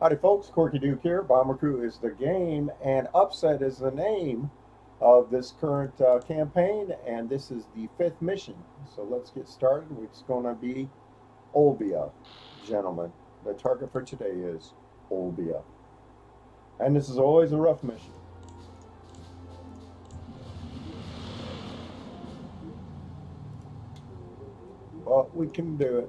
Howdy folks, Corky Duke here. Bomber Crew is the game and Upset is the name of this current uh, campaign and this is the fifth mission. So let's get started. It's going to be Olbia, gentlemen. The target for today is Olbia. And this is always a rough mission. But we can do it.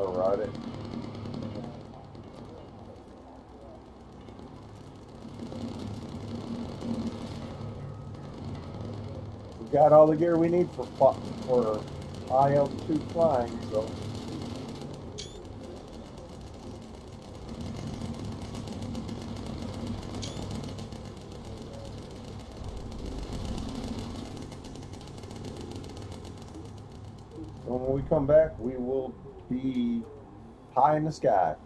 Alrighty. We got all the gear we need for for high altitude flying, so. When we come back, we will be high in the sky.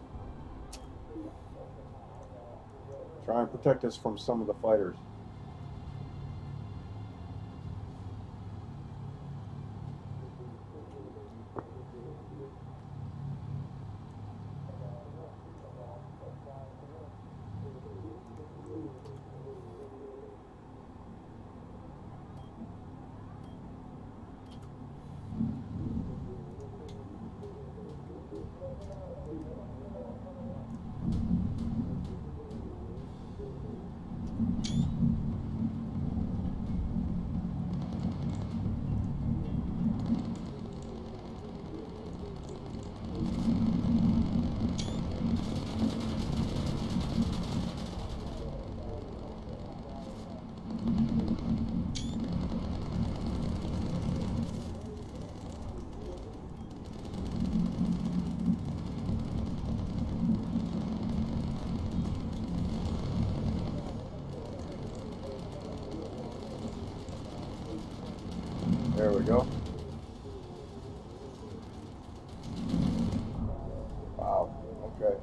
Try and protect us from some of the fighters. There we go. Wow. Okay.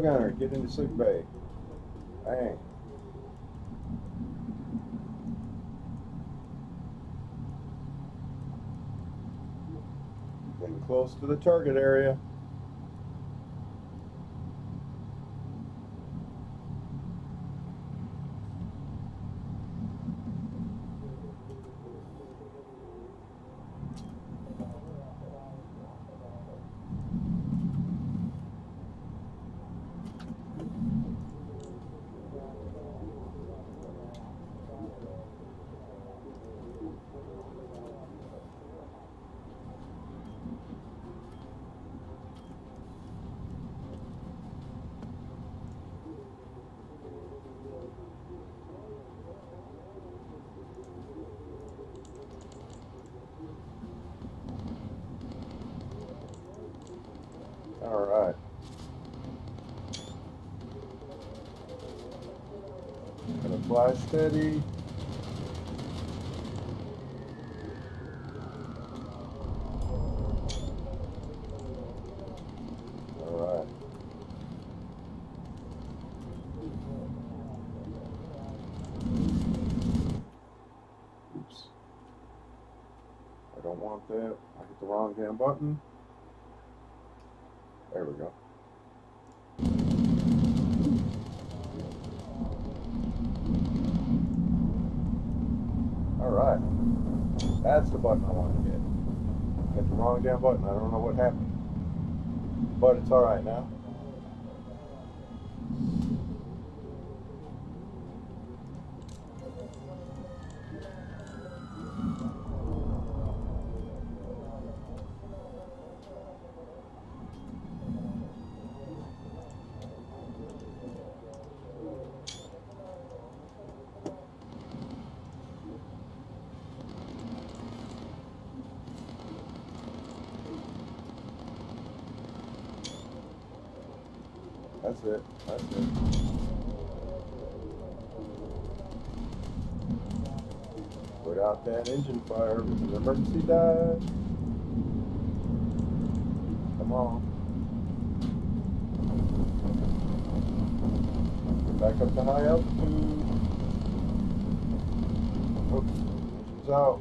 Tail gunner, get into sick bay. Bang. Getting close to the target area. All right. Gonna fly steady. All right. Oops. I don't want that. I hit the wrong damn button. There we go. All right. That's the button I want to hit. Hit the wrong damn button. I don't know what happened. But it's all right now. That's it. That's it. Put out that engine fire with an emergency dive. Come on. Back up to high altitude. Oops, engine's out.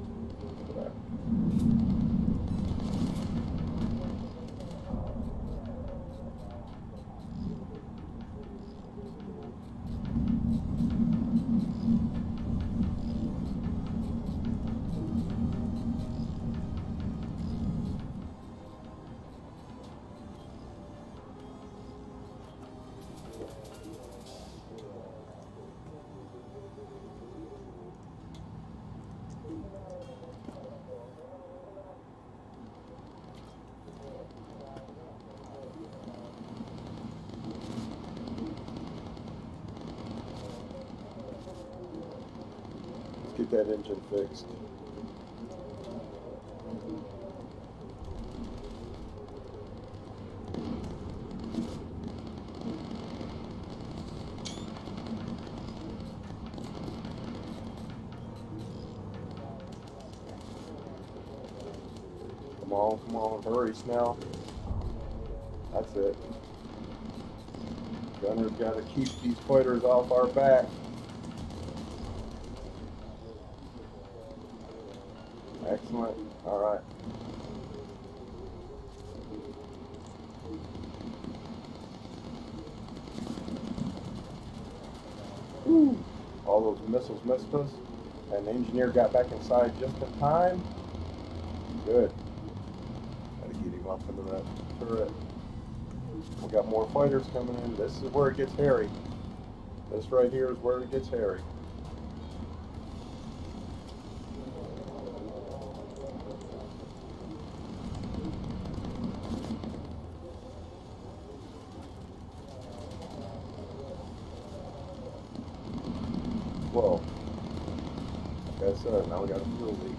Get that engine fixed. Come on, come on, hurry, Snell. That's it. Gunner's got to keep these fighters off our back. Excellent. All right. Whew. All those missiles missed us, and the engineer got back inside just in time. Good. Gotta get him up into that turret. We got more fighters coming in. This is where it gets hairy. This right here is where it gets hairy. Like I said, now we got a fuel leak.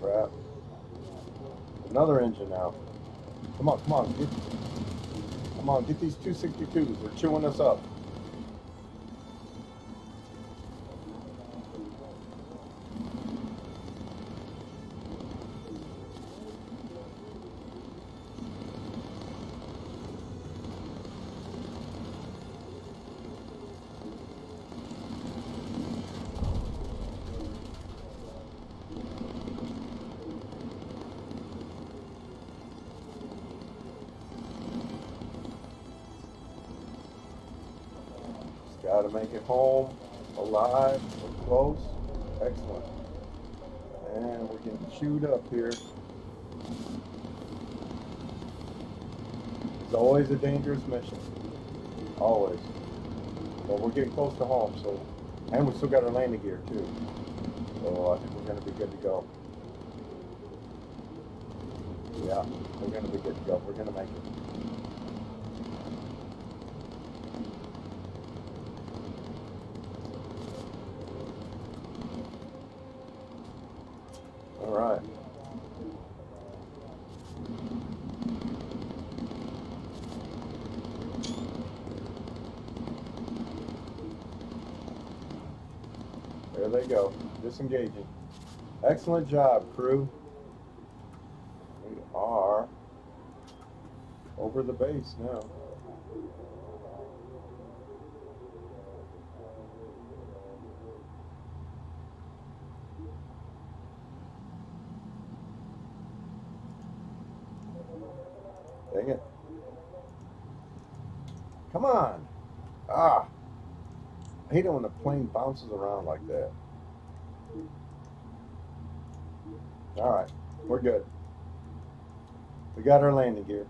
Crap. Another engine out. Come on, come on. Get, come on, get these 262s. They're chewing us up. Just gotta make it home alive. We're close. Excellent. And we're getting chewed up here. It's always a dangerous mission. Always. But we're getting close to home, so and we still got our landing gear too. So I think we're gonna be good to go. Yeah, we're gonna be good to go. We're gonna make it. All right. There they go, disengaging. Excellent job, crew. We are over the base now. Dang it. Come on. Ah. I hate it when the plane bounces around like that. All right. We're good. We got our landing gear.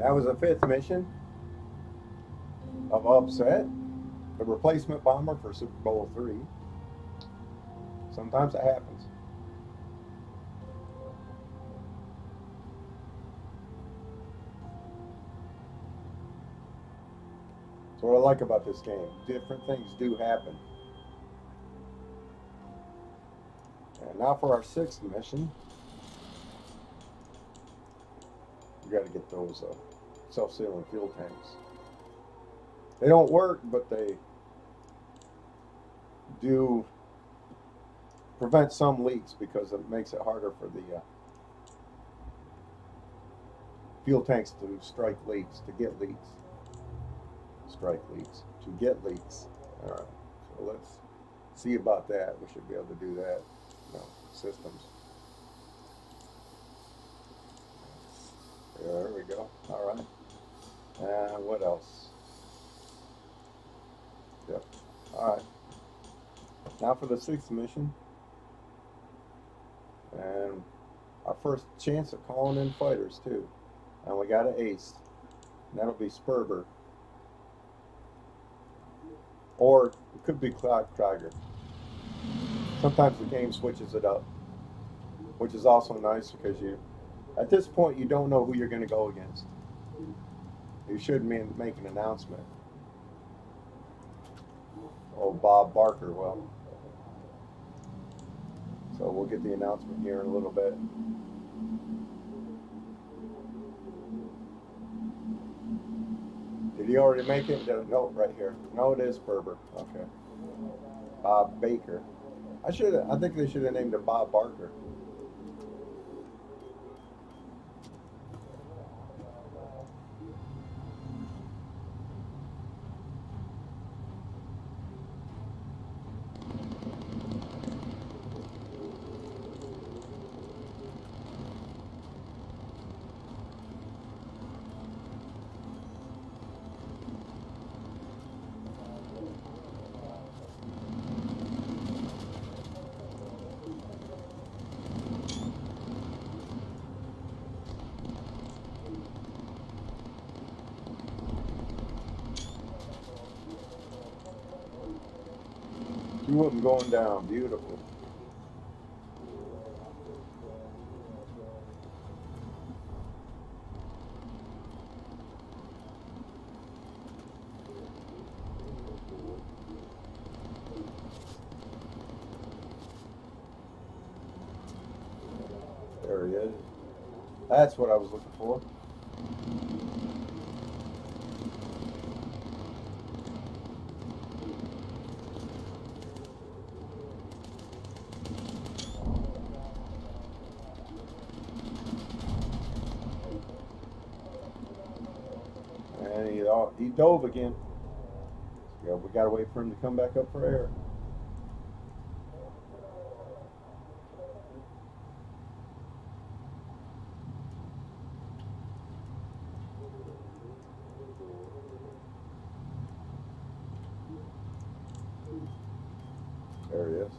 That was the fifth mission of Upset, the replacement bomber for Super Bowl three. Sometimes it happens. That's what I like about this game. Different things do happen. And now for our sixth mission. We got to get those uh, self-sealing fuel tanks. They don't work, but they do prevent some leaks because it makes it harder for the uh, fuel tanks to strike leaks, to get leaks. Strike leaks, to get leaks. All right, so let's see about that. We should be able to do that. No, systems. There we go. All right. And what else? Yep. All right. Now for the sixth mission. And our first chance of calling in fighters too. And we got an ace. And that'll be Sperber. Or it could be Cloud Krieger. Sometimes the game switches it up. Which is also nice because you at this point you don't know who you're gonna go against. You should make an announcement. Oh Bob Barker, well. So we'll get the announcement here in a little bit. Did he already make it? No, right here. No, it is Berber. Okay. Bob Baker. I should. I think they should have named it Bob Barker. Of them going down. Beautiful. There he is. That's what I was looking for. Oh, he dove again. Yeah, we got to wait for him to come back up for air. There he is.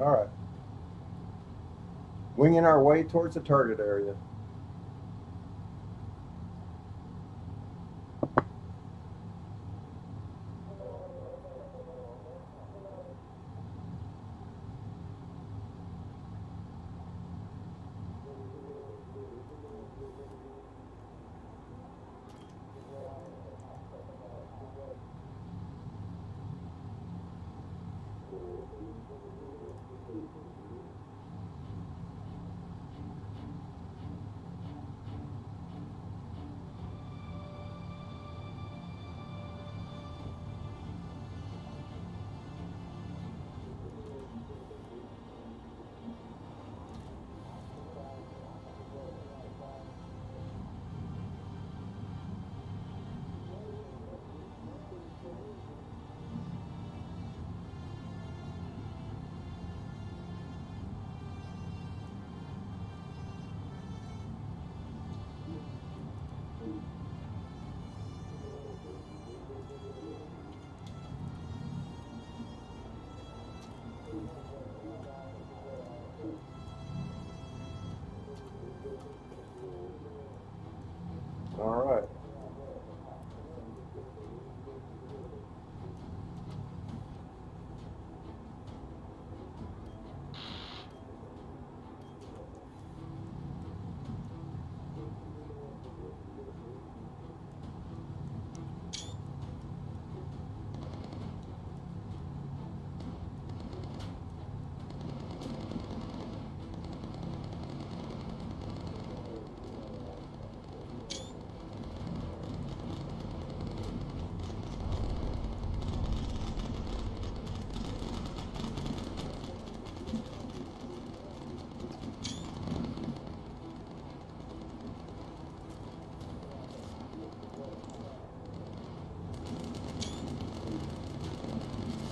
All right. Winging our way towards the target area.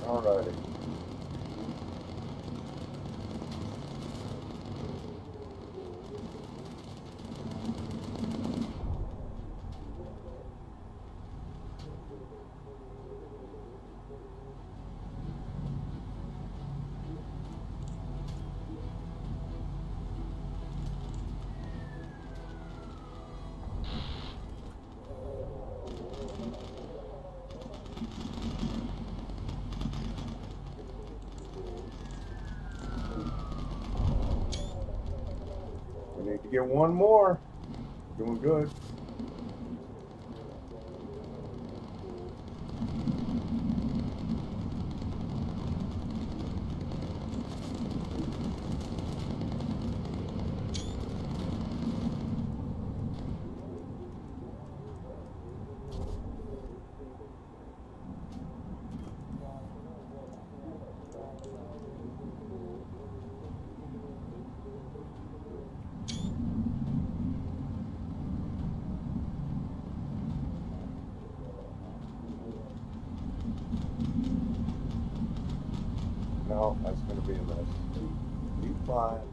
All righty. Get one more. Doing good. No, mess. Keep flying.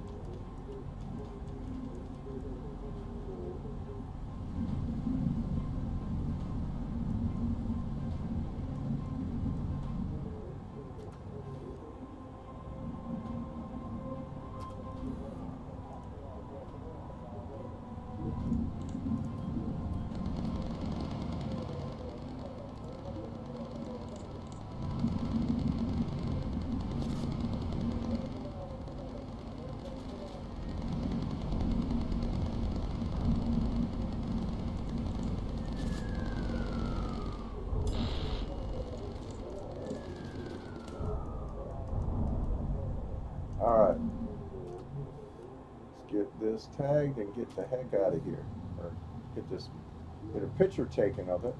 This tagged and get the heck out of here. Or get this, get a picture taken of it.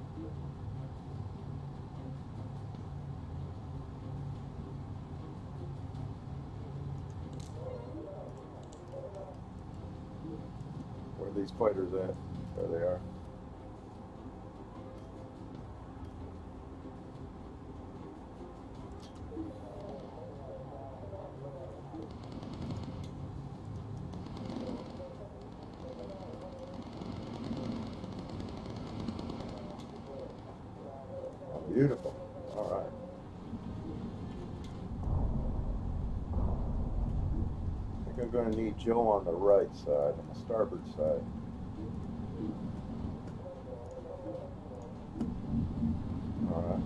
Where are these fighters at? There they are. Beautiful. All right. I think I'm going to need Joe on the right side, on the starboard side. All right.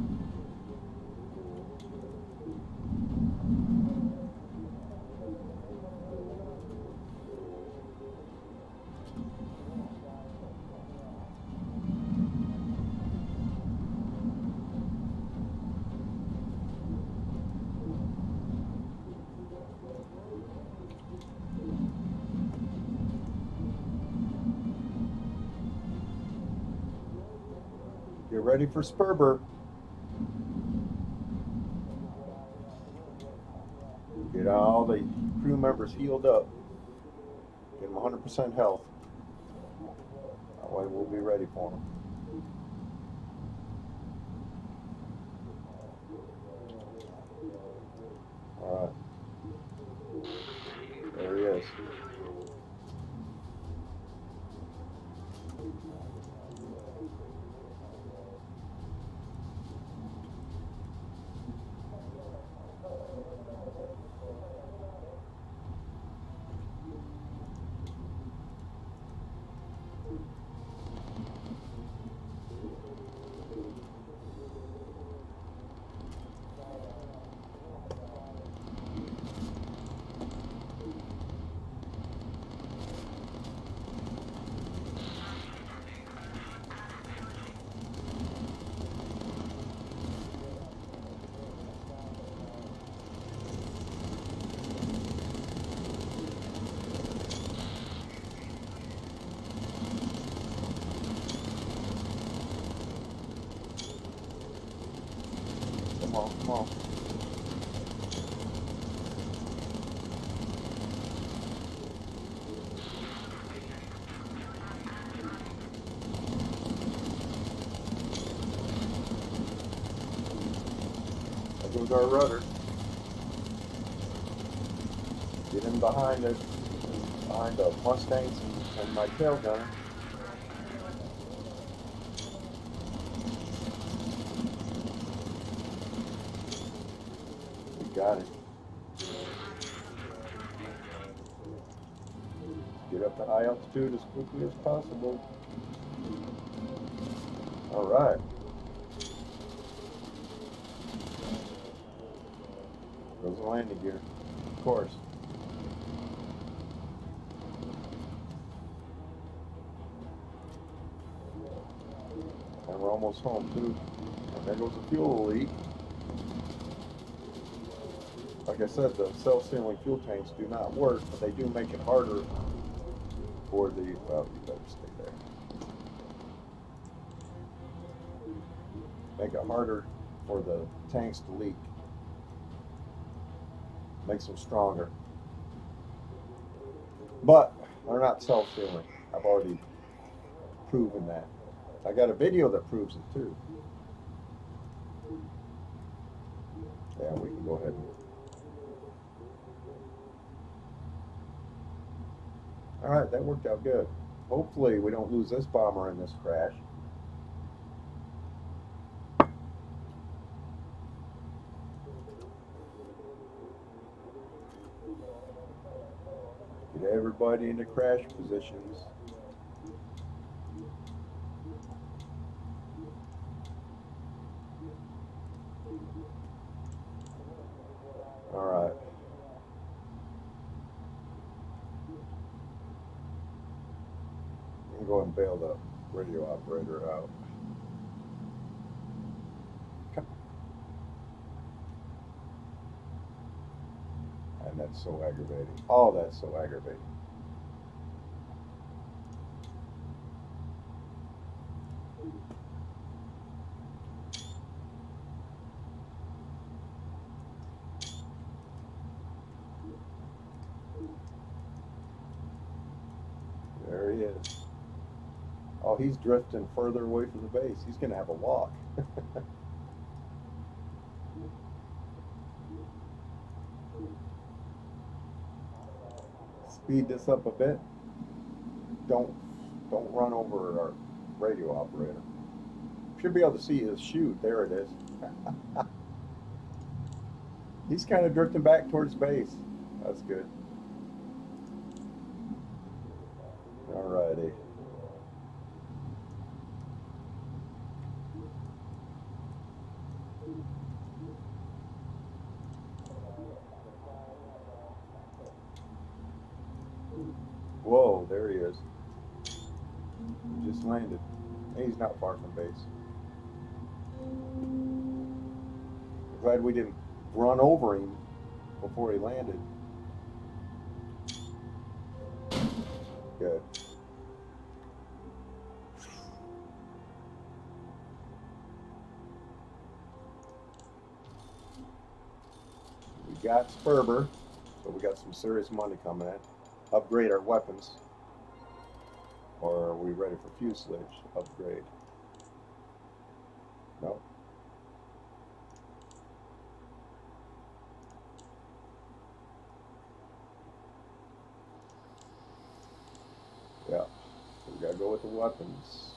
Get ready for Sperber. Get all the crew members healed up. Get them 100% health. That way we'll be ready for them. All right. There he is. Come on, come on. There goes our rudder. Get in behind it, behind the Mustangs and, and my tail gunner. We got it. Get up to high altitude as quickly as possible. All right. Goes the landing gear, of course. And we're almost home too. And there goes the fuel leak. Like I said, the self-sealing fuel tanks do not work, but they do make it harder for the, well, you better stay there. Make it harder for the tanks to leak. Makes them stronger. But they're not self-sealing. I've already proven that. I got a video that proves it too. Yeah, we can go ahead and All right, that worked out good. Hopefully we don't lose this bomber in this crash. Get everybody into crash positions. All right. I'm bail the radio operator. Come. And that's so aggravating. Oh, that's so aggravating. There he is. Oh, he's drifting further away from the base. He's going to have a walk. Speed this up a bit. Don't don't run over our radio operator. Should be able to see his chute. There it is. he's kind of drifting back towards base. That's good. Alrighty. Whoa, there he is. He just landed. He's not base. Glad we didn't run over him before he landed. Good. We got Sperber, so we got some serious money coming in. Upgrade our weapons. Or are we ready for fuselage upgrade? No. Yeah. We gotta go with the weapons.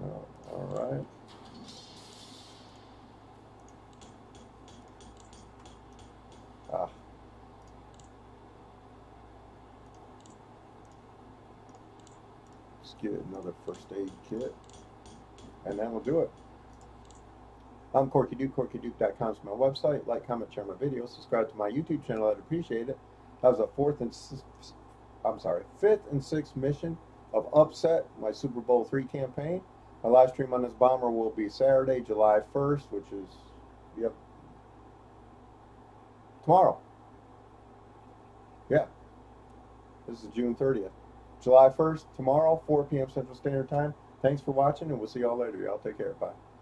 No. All right. Ah. Get another first aid kit. And that'll do it. I'm Corky Duke, CorkyDuke.com is my website. Like, comment, share my videos. Subscribe to my YouTube channel. I'd appreciate it. That was a fourth and I'm sorry, fifth and sixth mission of Upset, my Super Bowl three campaign. My live stream on this bomber will be Saturday, July 1st, which is yep tomorrow. Yeah, this is June 30th, July 1st, tomorrow, 4 p.m. Central Standard Time. Thanks for watching, and we'll see y'all later. Y'all take care. Bye.